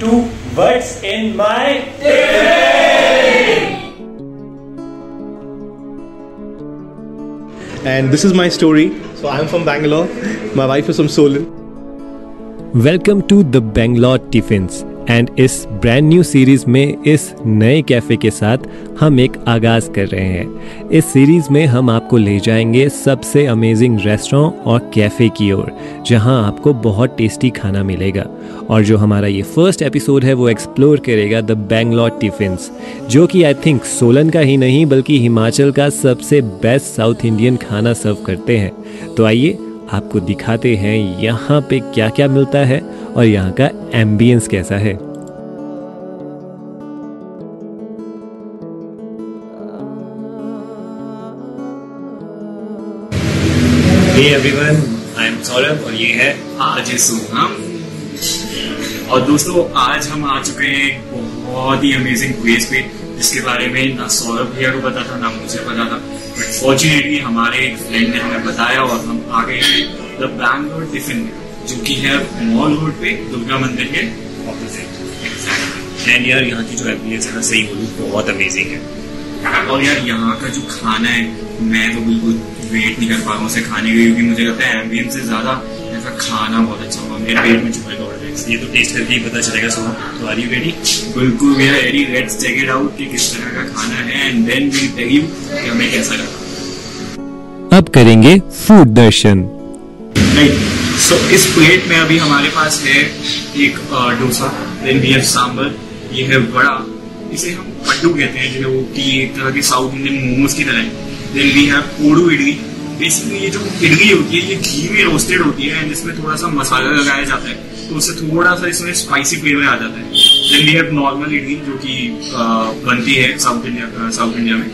to What's in My and this is my story. So I'm from Bangalore. My wife is from Solon. Welcome to the Bangalore tiffins and इस brand new series में इस नए cafe के साथ हम एक आगाज़ कर रहे हैं इस सीरीज़ में हम आपको ले जाएँगे सबसे अमेजिंग रेस्टोरेंट और कैफ़े की ओर जहाँ आपको बहुत टेस्टी खाना मिलेगा और जो हमारा ये फ़र्स्ट एपिसोड है, वो एक्सप्लोर करेगा द बैंगलोर टिफिन्स जो कि आई थिंक सोलन का ही नहीं, बल्कि हिमाचल का सबसे बेस्ट साउथ इंडियन खाना सर्व करते हैं। तो आइए, आपको दिखाते हैं यहाँ पे क्या क्या मिलता है और यहाँ का एम्बियंस कैसा है। Hey everyone I am Saurabh और ये है आज सोहम और दोस्तों, आज हम आ चुके हैं एक बहुत ही अमेजिंग प्लेस पे, जिसके बारे में ना सौरभ भैया को पता था, ना मुझे पता था। बट फॉर्चुनेटली हमारे फ्रेंड ने हमें बताया और हम आ गए हैं द बैंगलोर टिफ़िन जो कि है मॉल रोड पे, दुर्गा मंदिर के ऑपोजिट एंड यार, यहाँ की जो एम्बियंस है ना, सही बोलूँ, बहुत अमेजिंग है। और यार, यहाँ का जो खाना है, मैं तो बिल्कुल वेट नहीं कर पा रहा हूँ उसे खाने का क्योंकि मुझे लगता है एम्बियंस से ज़्यादा ऐसा खाना बहुत अच्छा होगा मेरे पेट में चुभेगा ऑलरेडी ये तो टेस्ट करके ही पता चलेगा सुबह। तो आर यू रेडी बिल्कुल मेरा ready let's check it out कि किस तरह का खाना है and then we tell you कि हमें कैसा लगा। अब करेंगे फ़ूड दर्शन। राइट सो इस प्लेट में अभी हमारे पास है एक dosa then we have sambar ये है वड़ा इसे हम पड्डू कहते हैं जो है वो कि एक तरह के साउथ इंडियन मोमोज की तरह है। देन वी हैव कोडू इडली बेसिकली ये जो इडली होती है, ये घी में रोस्टेड होती है एंड इसमें थोड़ा सा मसाला लगाया जाता है तो उससे थोड़ा सा इसमें स्पाइसी फ्लेवर आ जाता है। Then we have normal idli जो कि बनती है साउथ इंडिया साउथ इंडिया में।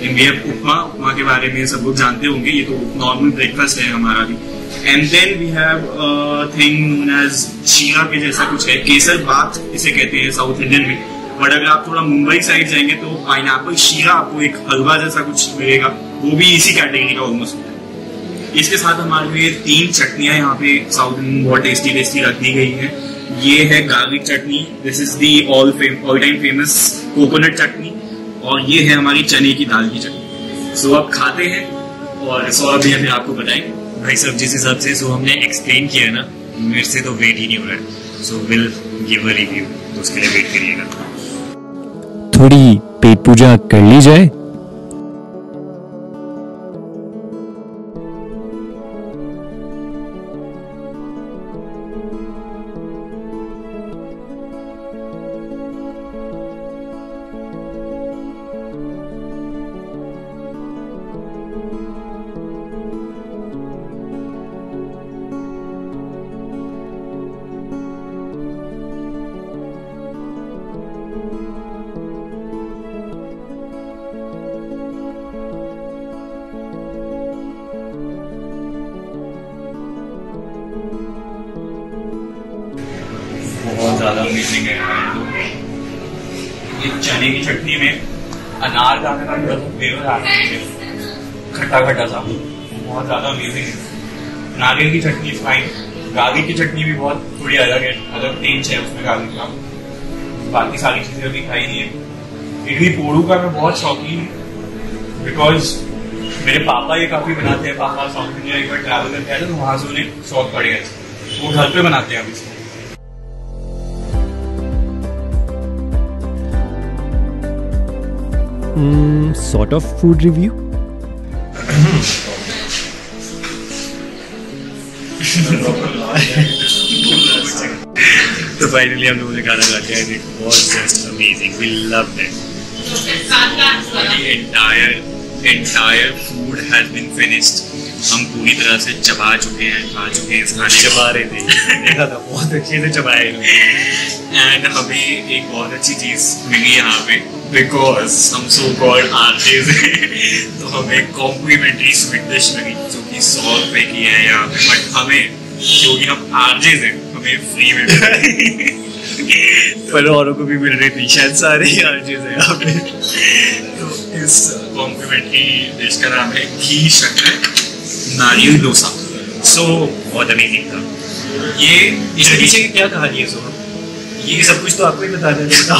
Then we have upma upma के बारे में सब लोग जानते होंगे, ये तो नॉर्मल ब्रेकफास्ट है हमारा भी। And then we have thing known as sheera के जैसा कुछ है, केसर बात इसे कहते हैं साउथ इंडियन में। बट अगर आप थोड़ा मुंबई साइड जाएँगे तो पाइनएप्पल शीरा आपको एक हलवा जैसा कुछ मिलेगा, वो भी इसी कैटेगरी का ऑलमोस्ट इसके साथ हमारे लिए तीन चटनियाँ यहाँ पे साउथ इंडियन बहुत टेस्टी टेस्टी रखी गई है। ये है garlic chutney this is the all all time famous coconut chutney, और ये है हमारी चने की दाल की चटनी। सो अब खाते हैं, और सौरभ भी हमें आपको बताएँगे भाई साहब, जिस हिसाब से सो हमने एक्सप्लेन किया है ना, मेरे से तो वेट ही नहीं हो रहा है। So will give a review तो उसके लिए वेट करिएगा। थोड़ी पेट पूजा कर ली जाए। ज़्यादा अमेजिंग है। ये चने की चटनी में अनार का का जो फ्लेवर आ रहा है। खट्टा खट्टा सा। बहुत ज़्यादा अमेजिंग है। नारियल की चटनी फाइन गार्लिक की चटनी भी बहुत थोड़ी अलग है। अलग टेस्ट है उसमें गार्लिक का। बाकी सारी चीज़ें अभी खाई नहीं है। इडली पोड़ू का मैं बहुत शौकीन हूँ। बिकॉज़ मेरे पापा ये काफ़ी बनाते हैं। पापा साउथ इंडिया एक बार ट्रैवल आए थे तो वहाँ से उन्हें शौक पड़ गया वो घर पे बनाते हैं अभी। Sort of food review. तो फाइनली हम लोगों ने खाना खा लिया। And it was just amazing we loved it the entire entire food has been finished. हम पूरी तरह से चबा चुके हैं खा चुके हैं इस खाने चबा रहे थे। देखा था बहुत अच्छे से चबाए एंड हमें एक बहुत अच्छी चीज़ मिली यहाँ पे बिकॉज़ हम सो कॉल्ड हैं तो हमें कॉम्प्लीमेंट्री स्वीट डिश मिली जो कि सौ रुपए की है यहाँ पे। बट हमें क्योंकि हम आरजेज हैं हमें फ्री में। पर औरों को भी मिल रही थी शायद सारे आरजेज हैं यहाँ पे। तो इस कॉम्प्लीमेंट्री डिश का नाम है घी शक्कर नारियल डोसा। सो बहुत अमेजिंग था। ये इसके पीछे क्या कहानी है सो ये सब कुछ तो आपको ही बता देना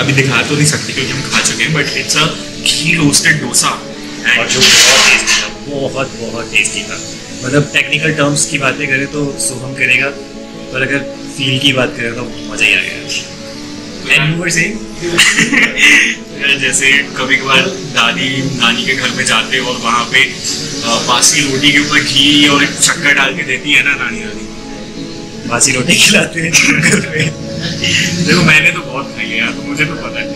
अभी दिखा तो नहीं सकते क्योंकि हम खा चुके हैं but it's a ghee roasted dosa. और जो बहुत टेस्टी था बहुत बहुत टेस्टी था। मतलब टेक्निकल टर्म्स की बातें करें तो सोहम करेगा पर अगर फील की बात करें तो मज़ा ही आ गया एंड वर सेइंग जैसे कभी कभार दादी नानी के घर में जाते हो और वहाँ पे बासी रोटी के ऊपर घी और एक शक्कर डाल के देती है ना नानी नानी? बासी रोटी खिलाते हैं। घर पे देखो मैंने तो बहुत खाई है यार तो मुझे तो पता है।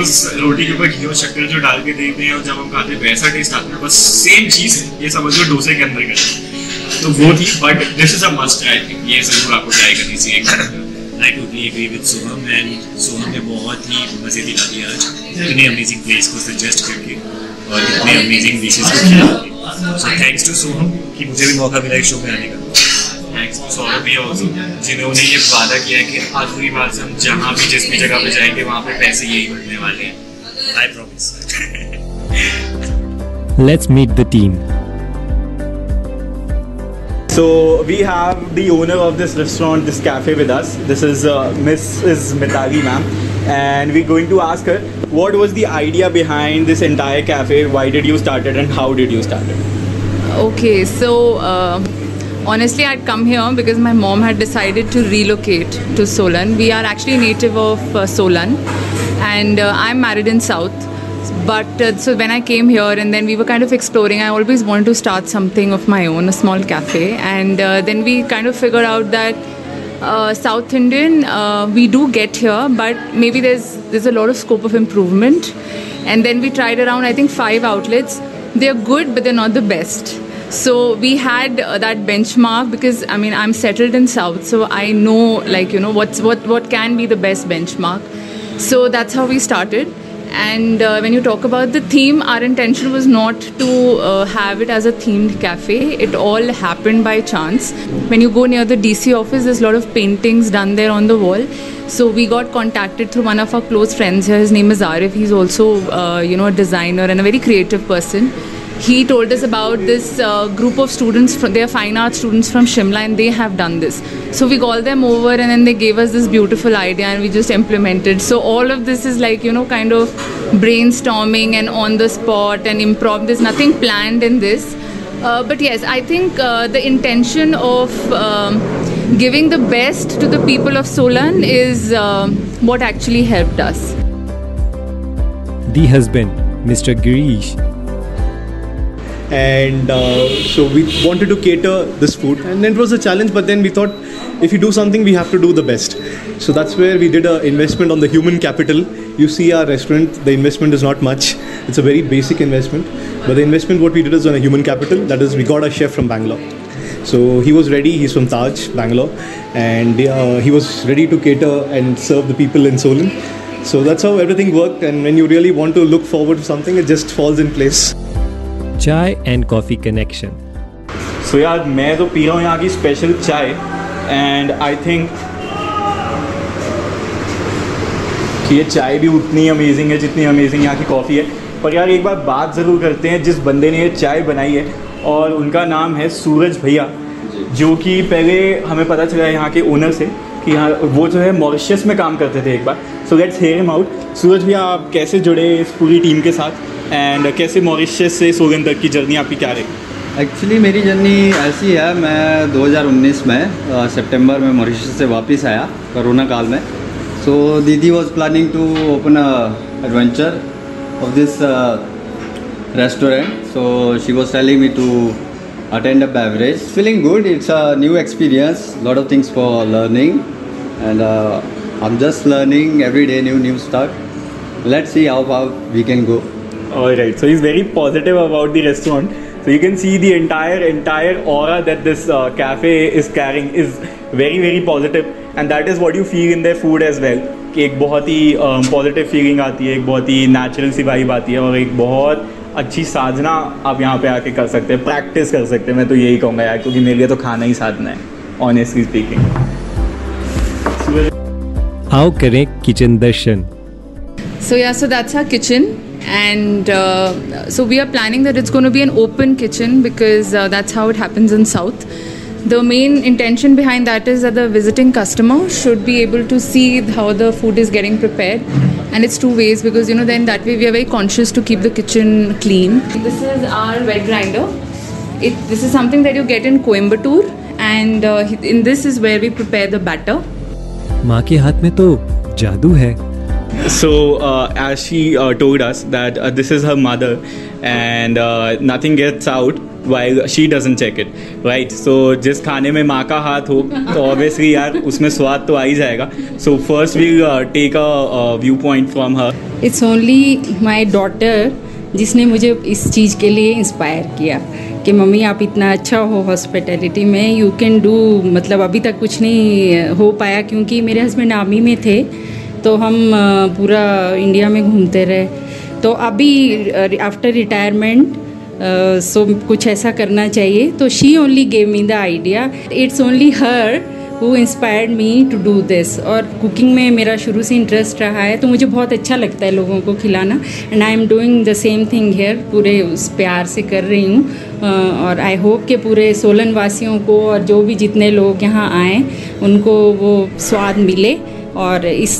उस रोटी के ऊपर घी और शक्कर जो डाल के देते हैं और जब हम खाते हैं, वैसा टेस्ट आता है। बस सेम चीज़ है, ये समझ लो डोसे के अंदर का। तो वो थी but this is a must I think ये ज़रूर आपको ट्राई करनी चाहिए। I totally agree with Soham and Soham ने बहुत ही मज़े दिला दिया आज। इतने अमेजिंग प्लेस को सजेस्ट करके और इतने अमेजिंग डिशेस को खिला सो थैंक्स टू सोहम कि मुझे भी मौका मिला इस शो में आने का। सौरभ भी ऑल्सो जिन्होंने ये वादा किया है कि आखिरी बार से हम जहाँ भी जिस भी जगह पे जाएँगे वहाँ पे पैसे यही बढ़ने वाले हैं I promise Let's meet the team. So we have the owner of this restaurant, this cafe with us. This is uh, Mrs. Mitali ma'am, and we're going to ask her what was the idea behind this entire cafe. Why did you start it, and how did you start it? Okay, so uh, honestly, I'd come here because my mom had decided to relocate to Solan. We are actually native of uh, Solan, and uh, I'm married in South. But uh, so when I came here and then we were kind of exploring, I always wanted to start something of my own, a small cafe, and uh, then we kind of figured out that uh, South Indian uh, we do get here, but maybe there's there's a lot of scope of improvement. And then we tried around, I think five outlets. They're good, but they're not the best. So we had uh, that benchmark because I mean I'm settled in South, so I know like you know what's what what can be the best benchmark. So that's how we started. And uh, when you talk about the theme, our intention was not to uh, have it as a themed cafe. It all happened by chance. When you go near the DC office, there's a lot of paintings done there on the wall. So we got contacted through one of our close friends here. His name is Arif. He's also, uh, you know, a designer and a very creative person he told us about this uh, group of students from they're fine art students from shimla and they have done this. So we called them over and then they gave us this beautiful idea and we just implemented. So all of this is like you know kind of brainstorming and on the spot and improv. There's nothing planned in this. Uh, but yes i think uh, the intention of um, giving the best to the people of solan is uh, what actually helped us. The husband, Mr. Girish, and uh, so we wanted to cater this food. And it was a challenge but then we thought if you do something we have to do the best. So that's where we did an investment on the human capital. You see our restaurant the investment is not much. It's a very basic investment. But the investment what we did is on a human capital. That is we got a chef from bangalore. So he was ready. He's from taj bangalore. And uh, he was ready to cater and serve the people in solan so that's how everything worked. And when you really want to look forward to something it just falls in place chai and coffee connection so यार मैं तो P रहा हूँ यहाँ की special चाय and I think कि ये चाय भी उतनी अमेजिंग है जितनी अमेजिंग यहाँ की कॉफ़ी है। पर यार, एक बार बात ज़रूर करते हैं, जिस बंदे ने ये चाय बनाई है, और उनका नाम है सूरज भैया, जो कि पहले हमें पता चला है यहाँ के ओनर से कि यहाँ वो जो है मॉरिशस में काम करते थे एक बार। So let's hear him out Suraj भैया, आप कैसे जुड़े इस पूरी टीम के साथ? एंड uh, कैसे मॉरिशियस से सोगन तक की जर्नी आपकी क्या रही? एक्चुअली मेरी जर्नी ऐसी है, मैं 2019 में सितंबर में मॉरिशियस से वापस आया, कोरोना काल में। सो दीदी was planning to open a adventure of this restaurant so she was telling me to attend a beverage feeling good it's a new experience lot of things for learning and I am just learning every day new new start let see how how we can go All right. So he's very positive about the restaurant. So you can see the entire entire aura that this uh, cafe is carrying is very very positive, and that is what you feel in their food as well. कि एक बहुत ही positive feeling आती है एक बहुत ही natural सी vibe आती है और एक बहुत अच्छी साधना आप यहाँ पे आके कर सकते हैं प्रैक्टिस कर सकते हैं मैं तो यही कहूँगा यार क्योंकि मेरे लिए तो खाना ही साधना है ऑनेस्टली स्पीकिंग आओ करें किचन दर्शन So yeah, so that's our kitchen, and uh, so we are planning that it's going to be an open kitchen because uh, that's how it happens in South. the main intention behind that is that the visiting customer should be able to see how the food is getting prepared and it's two ways because you know then that way we are very conscious to keep the kitchen clean this is our wet grinder it this is something that you get in coimbatore and uh, in this is where we prepare the batter माँ के हाथ में तो जादू है So, uh, as she uh, told us that uh, this is her mother and uh, nothing gets out while she doesn't check it, right? So, जिस खाने में माँ का हाथ हो तो obviously यार उसमें स्वाद तो आ ही जाएगा. So, first we'll uh, take a uh, viewpoint from her. It's only my daughter जिसने मुझे इस चीज़ के लिए इंस्पायर किया कि मम्मी आप इतना अच्छा हो हॉस्पिटैलिटी में यू कैन डू मतलब अभी तक कुछ नहीं हो पाया क्योंकि मेरे हस्बैंड आर्मी में थे तो हम पूरा इंडिया में घूमते रहे। तो अभी आफ्टर रिटायरमेंट सो कुछ ऐसा करना चाहिए। तो she only gave me the idea it's only her who inspired me to do this और कुकिंग में मेरा शुरू से इंटरेस्ट रहा है तो मुझे बहुत अच्छा लगता है लोगों को खिलाना। And I am doing the same thing here पूरे उस प्यार से कर रही हूँ। और आई होप के पूरे सोलन वासियों को और जो भी जितने लोग यहाँ आएँ, उनको वो स्वाद मिले। और इस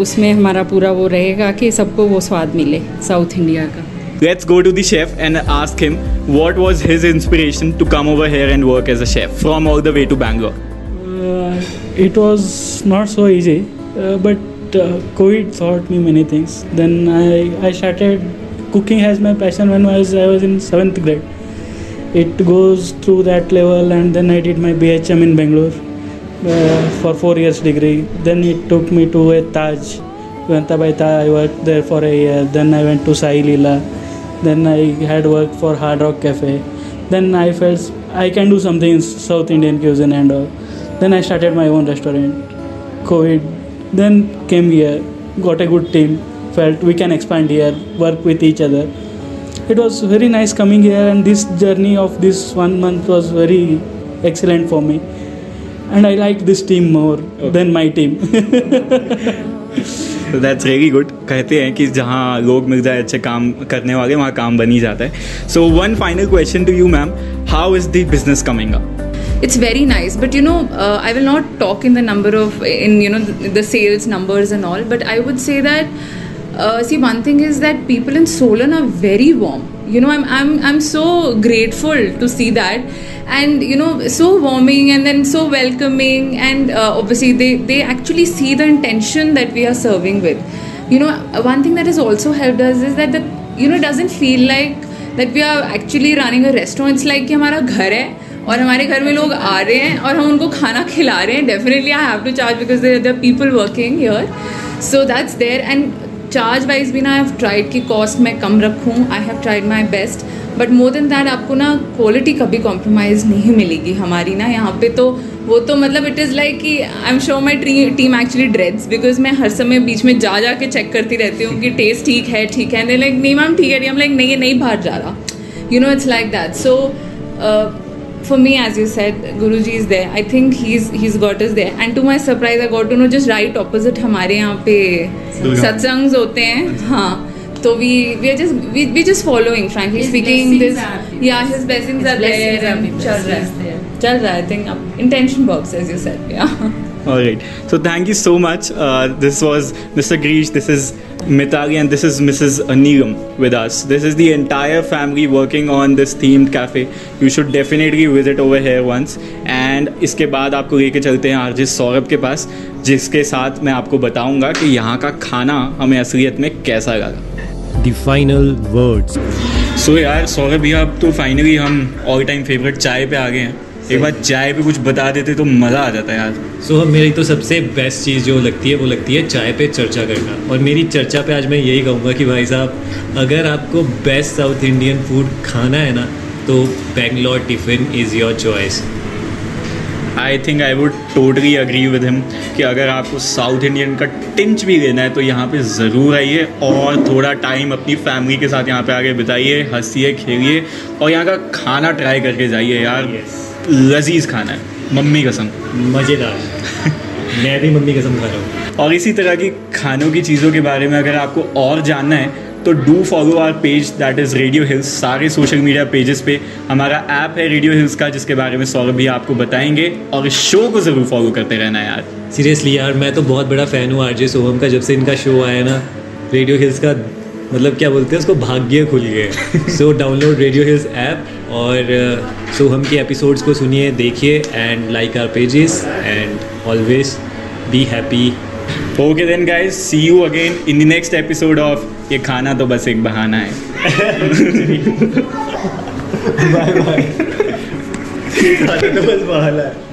उसमें हमारा पूरा वो रहेगा कि सबको वो स्वाद मिले साउथ इंडिया का Let's go to the chef and ask him what was his inspiration to come over here and work as a chef from all the way to Bangalore. Uh, it was not so easy, uh, but uh, COVID taught me many things. Then I, I started cooking as my passion when I was, I was in seventh grade. It goes through that level, and then I did my BHM in Bangalore uh, for four years degree. Then it took me to a Taj, Vantabaita. I worked there for a year. Then I went to Sai Leela. Then I had worked for Hard Rock Cafe. Then I felt I can do something in South Indian cuisine and all. Then I started my own restaurant. COVID. Then came here, got a good team. Felt we can expand here, work with each other. It was very nice coming here, and this journey of this one month was very excellent for me And I like this team more than my team. So that's really good. कहते हैं कि जहाँ लोग मिल जाए अच्छे काम करने वाले वहाँ काम बन ही जाता है so one final question to you ma'am how is the business coming up it's very nice but you know uh, i will not talk in the number of in you know the, the sales numbers and all but i would say that uh, see one thing is that people in Solan are very warm you know I'm, I'm i'm so grateful to see that and you know so warming and then so welcoming and uh, obviously they they actually see the intention that we are serving with you know one thing that has also helped us is that the you know it doesn't feel like that we are actually running a restaurant it's like कि हमारा घर है और हमारे घर में लोग आ रहे हैं और हम उनको खाना खिला रहे हैं definitely I have to charge because there people working here so that's there and charge wise भी ना आई हैव ट्राइड कि कॉस्ट मैं कम रखूँ I have tried my best but more than that आपको ना क्वालिटी कभी कॉम्प्रोमाइज़ नहीं मिलेगी हमारी ना यहाँ पे तो वो तो मतलब इट इज़ लाइक कि I am sure my team actually dreads because मैं हर समय बीच में जा जा के चेक करती रहती हूँ कि टेस्ट ठीक है ठीक है लाइक नहीं मैम ठीक है नहीं हम लाइक नहीं ये नहीं बाहर जा रहा. You know it's like that uh, for me as you said guruji is there i think he's he's got us there and to my surprise i got to know just right opposite हमारे यहाँ पे satsangs होते हैं हाँ तो we we are just we we just following frankly speaking this yeah his blessings are there and चल रहा है चल रहा है I think uh, intention works as you said yeah All right. So thank you so much. Uh, this was Mr. Grish. This is Mitali, and this is Mrs. Neelam with us. This is the entire family working on this themed cafe. You should definitely visit over here once. And इसके बाद आपको लेके चलते हैं RJ Saurabh के पास जिसके साथ मैं आपको बताऊँगा कि यहाँ का खाना हमें असलियत में कैसा लगा the final words so so यार सौरभ भैया अब तो फाइनली हम ऑल टाइम फेवरेट चाय पे आ गए हैं एक बार चाय पे कुछ बता देते तो मज़ा आ जाता है यार। सो so, मेरी तो सबसे बेस्ट चीज़ जो लगती है वो लगती है चाय पे चर्चा करना। और मेरी चर्चा पे आज मैं यही कहूँगा कि भाई साहब अगर आपको बेस्ट साउथ इंडियन फ़ूड खाना है ना तो Bangalore tiffin is your choice I think I would totally agree with him कि अगर आपको साउथ इंडियन का टिंच भी लेना है तो यहाँ पे ज़रूर आइए और थोड़ा टाइम अपनी फैमिली के साथ यहाँ पे आगे बिताइए हंसिए खेलिए और यहाँ का खाना ट्राई करके जाइए यार। लजीज खाना है। मम्मी कसम। मज़ेदार। मैं भी मम्मी कसम खा रहा हूँ। और इसी तरह की खानों की चीज़ों के बारे में अगर आपको और जानना है तो do follow our page that is Radio Hills सारे सोशल मीडिया पेजेस पे हमारा ऐप है रेडियो हिल्स का जिसके बारे में सौरभ भी आपको बताएँगे। और इस शो को ज़रूर फॉलो करते रहना यार। सीरियसली यार मैं तो बहुत बड़ा फ़ैन हूँ आरजे सोहम का। जब से इनका शो आया ना रेडियो हिल्स का मतलब क्या बोलते हैं उसको भाग्य खुल गए so download Radio Hills app और सो हम के एपिसोड्स को सुनिए देखिए and like our pages and always be happy okay then guys see you again in the next episode of ये खाना तो बस एक बहाना है। Bye bye. तो बस बहाना है।